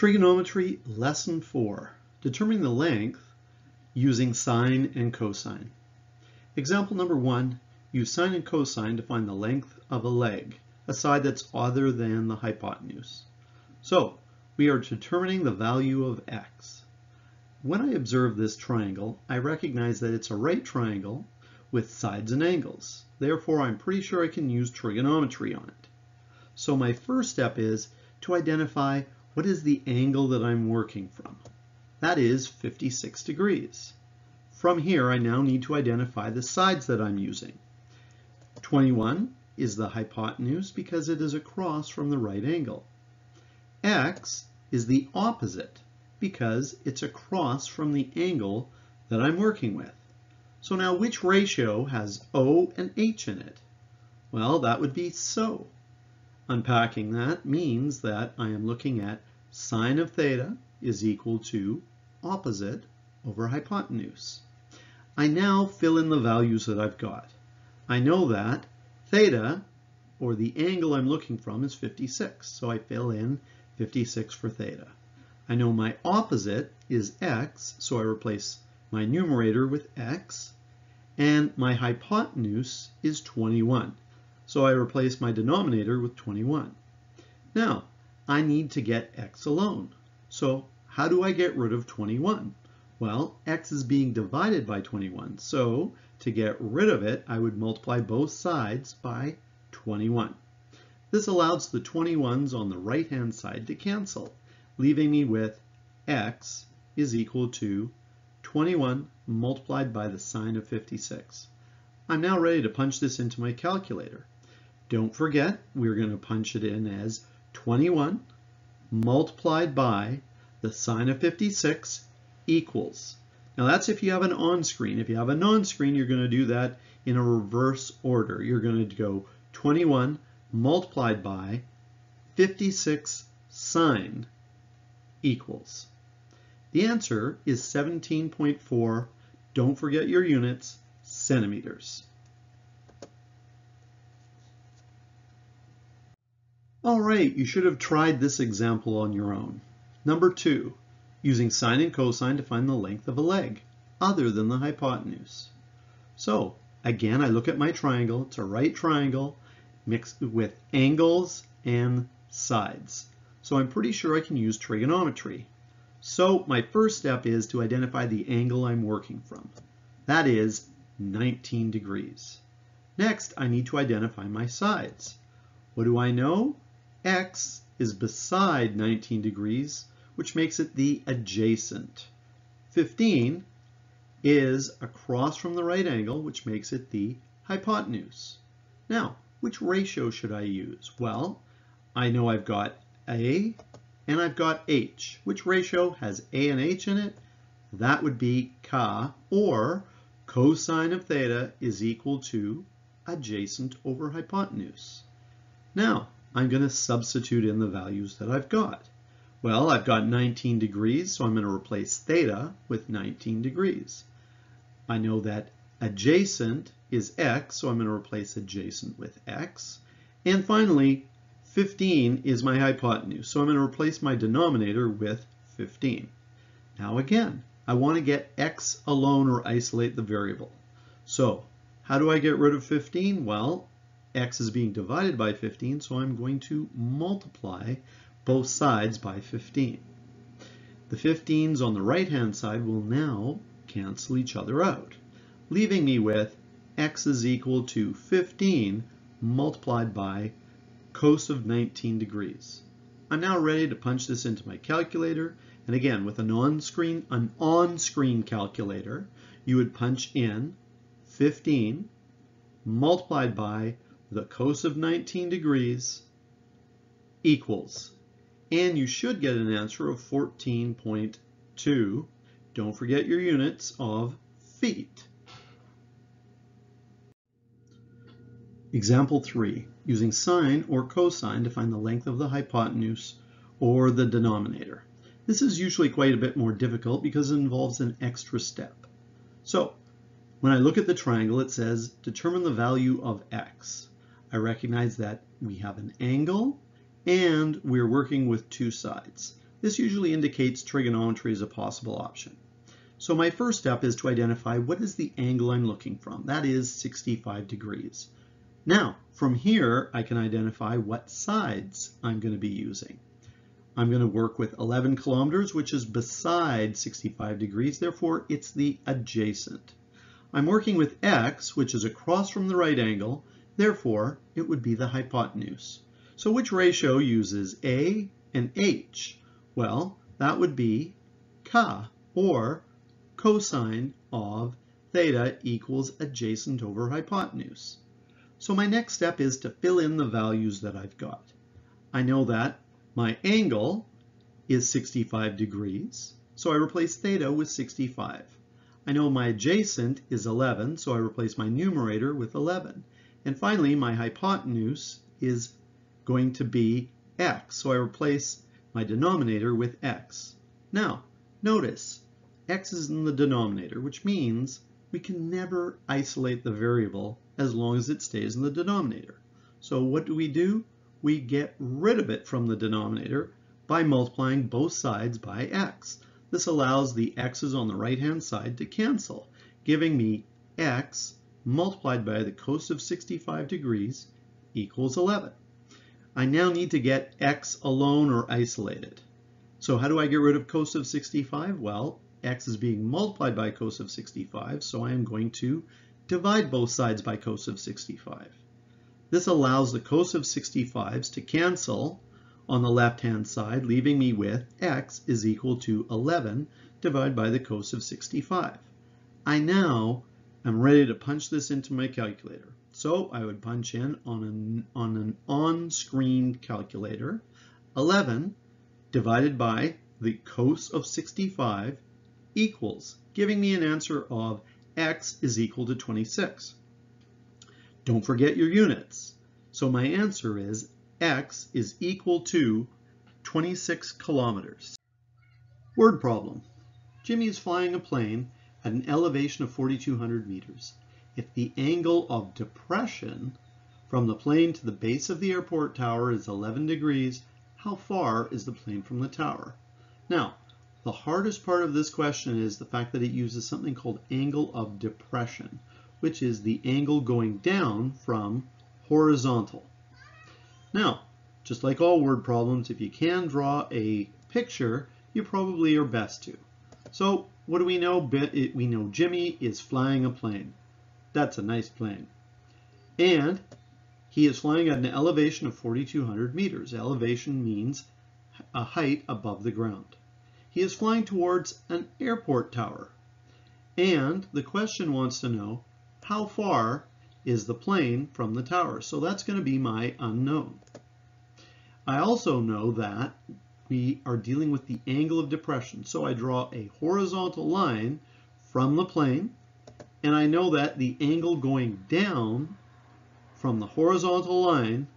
Trigonometry Lesson 4, determining the length using sine and cosine. Example number one, use sine and cosine to find the length of a leg, a side that's other than the hypotenuse. So we are determining the value of x. When I observe this triangle, I recognize that it's a right triangle with sides and angles. Therefore, I'm pretty sure I can use trigonometry on it. So my first step is to identify what is the angle that I'm working from? That is 56 degrees. From here, I now need to identify the sides that I'm using. 21 is the hypotenuse because it is across from the right angle. X is the opposite because it's across from the angle that I'm working with. So now which ratio has O and H in it? Well, that would be so. Unpacking that means that I am looking at sine of theta is equal to opposite over hypotenuse. I now fill in the values that I've got. I know that theta, or the angle I'm looking from, is 56, so I fill in 56 for theta. I know my opposite is x, so I replace my numerator with x, and my hypotenuse is 21. So I replace my denominator with 21. Now, I need to get x alone. So how do I get rid of 21? Well, x is being divided by 21. So to get rid of it, I would multiply both sides by 21. This allows the 21s on the right-hand side to cancel, leaving me with x is equal to 21 multiplied by the sine of 56. I'm now ready to punch this into my calculator. Don't forget, we're going to punch it in as 21 multiplied by the sine of 56 equals. Now that's if you have an on-screen. If you have a non-screen, you're going to do that in a reverse order. You're going to go 21 multiplied by 56 sine equals. The answer is 17.4, don't forget your units, centimeters. All right, you should have tried this example on your own. Number two, using sine and cosine to find the length of a leg, other than the hypotenuse. So, again, I look at my triangle. It's a right triangle mixed with angles and sides. So I'm pretty sure I can use trigonometry. So my first step is to identify the angle I'm working from. That is 19 degrees. Next, I need to identify my sides. What do I know? X is beside 19 degrees, which makes it the adjacent. 15 is across from the right angle, which makes it the hypotenuse. Now, which ratio should I use? Well, I know I've got A and I've got H. Which ratio has A and H in it? That would be CAH, or cosine of theta is equal to adjacent over hypotenuse. Now, I'm going to substitute in the values that I've got. Well, I've got 19 degrees, so I'm going to replace theta with 19 degrees. I know that adjacent is x, so I'm going to replace adjacent with x. And finally, 15 is my hypotenuse, so I'm going to replace my denominator with 15. Now again, I want to get x alone or isolate the variable. So how do I get rid of 15? Well, x is being divided by 15, so I'm going to multiply both sides by 15. The 15s on the right-hand side will now cancel each other out, leaving me with x is equal to 15 multiplied by cos of 19 degrees. I'm now ready to punch this into my calculator, and again, with an on-screen an on-screen calculator, you would punch in 15 multiplied by the cos of 19 degrees equals. And you should get an answer of 14.2. Don't forget your units of feet. Example 3, using sine or cosine to find the length of the hypotenuse or the denominator. This is usually quite a bit more difficult because it involves an extra step. So, when I look at the triangle, it says determine the value of x. I recognize that we have an angle and we're working with two sides. This usually indicates trigonometry as a possible option. So my first step is to identify what is the angle I'm looking from. That is 65 degrees. Now, from here, I can identify what sides I'm going to be using. I'm going to work with 11 kilometers, which is beside 65 degrees, therefore it's the adjacent. I'm working with x, which is across from the right angle, therefore it would be the hypotenuse. So which ratio uses a and h? Well, that would be CAH, or cosine of theta equals adjacent over hypotenuse. So my next step is to fill in the values that I've got. I know that my angle is 65 degrees, so I replace theta with 65. I know my adjacent is 11, so I replace my numerator with 11. And finally, my hypotenuse is going to be x, so I replace my denominator with x. Now, notice, x is in the denominator, which means we can never isolate the variable as long as it stays in the denominator. So what do we do? We get rid of it from the denominator by multiplying both sides by x. This allows the x's on the right-hand side to cancel, giving me x multiplied by the cos of 65 degrees equals 11. I now need to get x alone or isolated. So how do I get rid of cos of 65? Well, x is being multiplied by cos of 65, so I am going to divide both sides by cos of 65. This allows the cos of 65s to cancel on the left-hand side, leaving me with x is equal to 11 divided by the cos of 65. I now am ready to punch this into my calculator. So I would punch in on an, on an on-screen calculator 11 divided by the cos of 65 equals, giving me an answer of x is equal to 26. Don't forget your units. So my answer is x is equal to 26 kilometers. Word problem. Jimmy is flying a plane at an elevation of 4,200 meters. If the angle of depression from the plane to the base of the airport tower is 11 degrees, how far is the plane from the tower? Now, the hardest part of this question is the fact that it uses something called angle of depression, which is the angle going down from horizontal. Now, just like all word problems, if you can draw a picture, you probably are best to. So what do we know? We know Jimmy is flying a plane. That's a nice plane. And he is flying at an elevation of 4,200 meters. Elevation means a height above the ground. He is flying towards an airport tower. And the question wants to know how far is the plane from the tower. So that's going to be my unknown. I also know that we are dealing with the angle of depression. So I draw a horizontal line from the plane, and I know that the angle going down from the horizontal line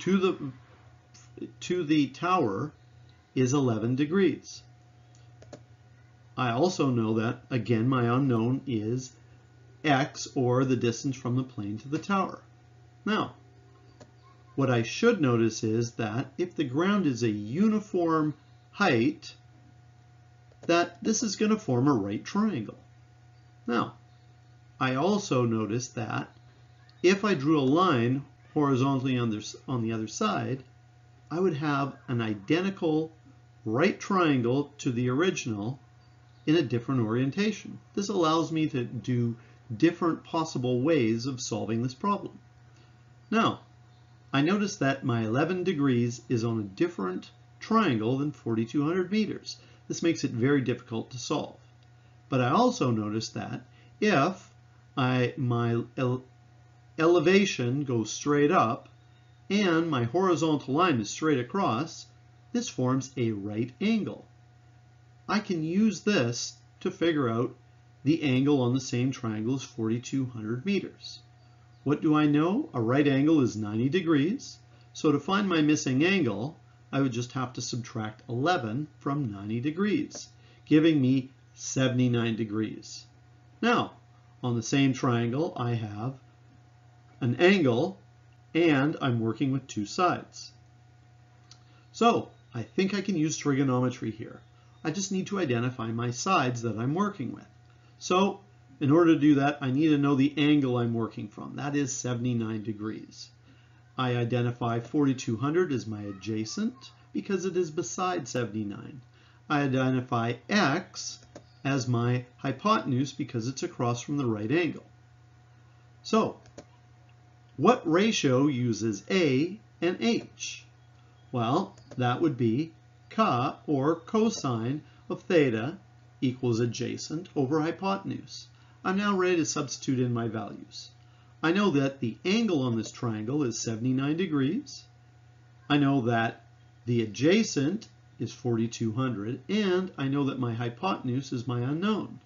to the to the tower is 11 degrees. I also know that, again, my unknown is x or the distance from the plane to the tower. Now, what I should notice is that if the ground is a uniform height, that this is going to form a right triangle. Now, I also notice that if I drew a line horizontally on, this, on the other side, I would have an identical right triangle to the original in a different orientation. This allows me to do different possible ways of solving this problem. Now, I notice that my 11 degrees is on a different triangle than 4,200 meters. This makes it very difficult to solve. But I also notice that if I, my ele elevation goes straight up and my horizontal line is straight across, this forms a right angle. I can use this to figure out the angle on the same triangle as 4,200 meters. What do I know? A right angle is 90 degrees. So to find my missing angle, I would just have to subtract 11 from 90 degrees, giving me 79 degrees. Now, on the same triangle, I have an angle and I'm working with two sides. So I think I can use trigonometry here. I just need to identify my sides that I'm working with. So in order to do that, I need to know the angle I'm working from. That is 79 degrees. I identify 4200 as my adjacent because it is beside 79. I identify x as my hypotenuse because it's across from the right angle. So, what ratio uses A and H? Well, that would be CAH or cosine of theta equals adjacent over hypotenuse. I'm now ready to substitute in my values. I know that the angle on this triangle is 79 degrees. I know that the adjacent is 4200 and I know that my hypotenuse is my unknown.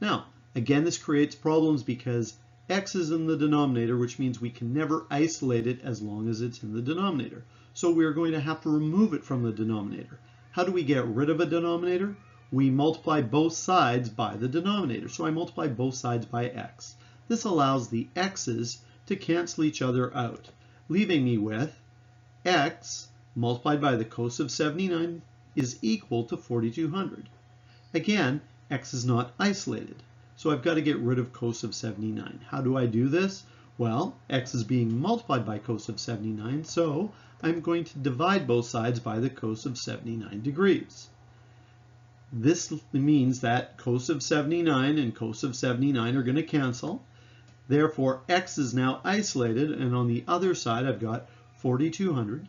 Now, again, this creates problems because x is in the denominator, which means we can never isolate it as long as it's in the denominator. So we're going to have to remove it from the denominator. How do we get rid of a denominator? We multiply both sides by the denominator. So I multiply both sides by x. This allows the x's to cancel each other out, leaving me with x multiplied by the cos of 79 is equal to 4200. Again, x is not isolated, so I've got to get rid of cos of 79. How do I do this? Well, x is being multiplied by cos of 79, so I'm going to divide both sides by the cos of 79 degrees. This means that cos of 79 and cos of 79 are going to cancel. Therefore, x is now isolated, and on the other side I've got 4200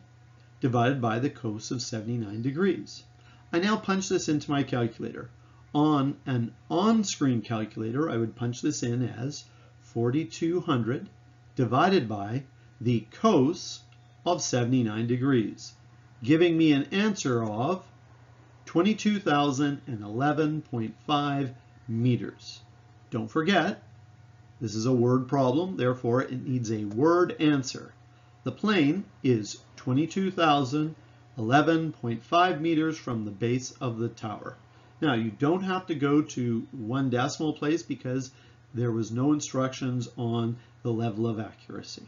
divided by the cos of 79 degrees. I now punch this into my calculator. On an on-screen calculator, I would punch this in as 4200 divided by the cos of 79 degrees, giving me an answer of 22,011.5 meters. Don't forget, this is a word problem, therefore it needs a word answer. The plane is 22,011.5 meters from the base of the tower. Now you don't have to go to one decimal place because there was no instructions on the level of accuracy.